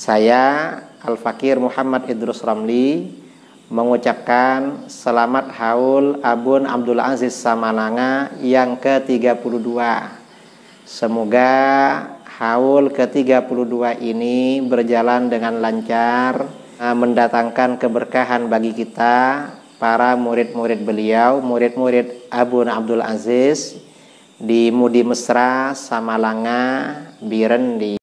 Saya Al-Fakir Muhammad Idrus Ramli mengucapkan selamat haul Abun Abdul Aziz Samalanga yang ke-32. Semoga haul ke-32 ini berjalan dengan lancar, eh, mendatangkan keberkahan bagi kita, para murid-murid beliau, murid-murid Abun Abdul Aziz di Mudi Mesra, Samalanga, Birendi.